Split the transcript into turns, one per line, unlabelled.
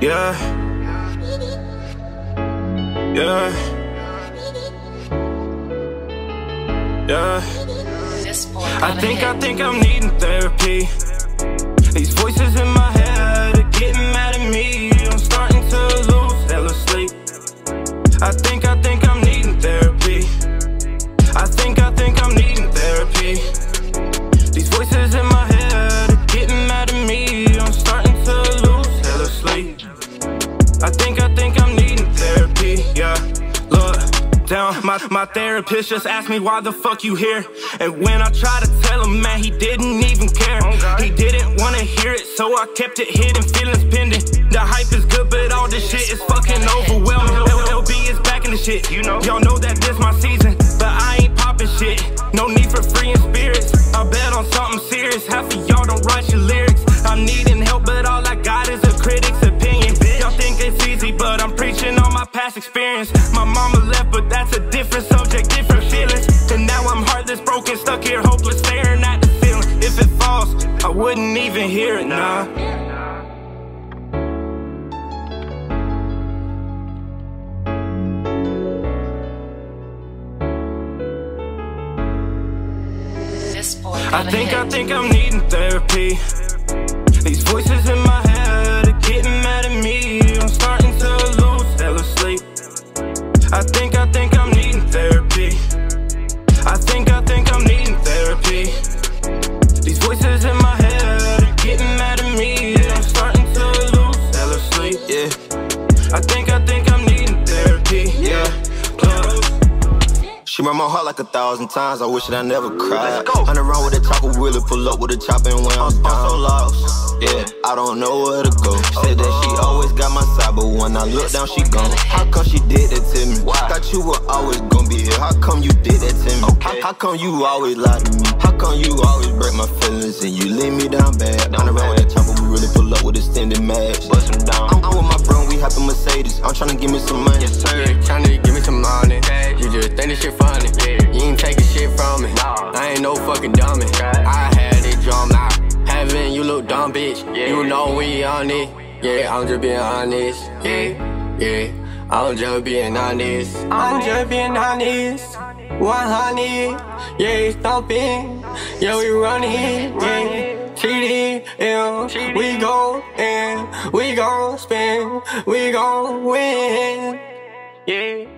Yeah. Yeah. Yeah. I think, I think I'm needing therapy. These voices in my head are getting mad at me. I'm starting to lose hella sleep. I think, I think I'm needing therapy. I think, I think I'm needing therapy. Down, my, my therapist just asked me why the fuck you here. And when I tried to tell him, man, he didn't even care. Oh, he didn't wanna hear it, so I kept it hidden, feelings pending. The hype is good, but all this shit is fucking overwhelming. LB is back in the shit, you know. Y'all know that this my season, but I ain't popping shit. No need for free spirits. I bet on something serious. Half of y'all don't write your lyrics. I'm needing help, but all I got is a critic's opinion. Y'all think it's easy, but I'm preaching on my past experience. Wouldn't even hear it, nah. I think, I think I'm needing therapy. These voices in my
She broke my heart like a thousand times. I wish that I never cried. Hunt around with a chopper, really pull up with a chopper and when I'm, I'm so lost. Yeah, I don't know where to go. Said that she always got my side, but when I look down, she gone. How come she did that to me? Why? Thought you were always gonna be here. How come you did that to me? How, how come you always lie to me? How come you always break my feelings and you leave me down bad? Hunt around with a chopper,
fucking dummy. I had it drum out. Having you look dumb, bitch. You know we on it. Yeah, I'm just being honest. Yeah, yeah. I'm just being honest. I'm just being honest. 100. Yeah, stomping. Yeah, we running. Yeah. Cheating, yeah, we gon' in, we gon' spin, we gon' win, yeah.